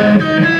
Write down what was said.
Música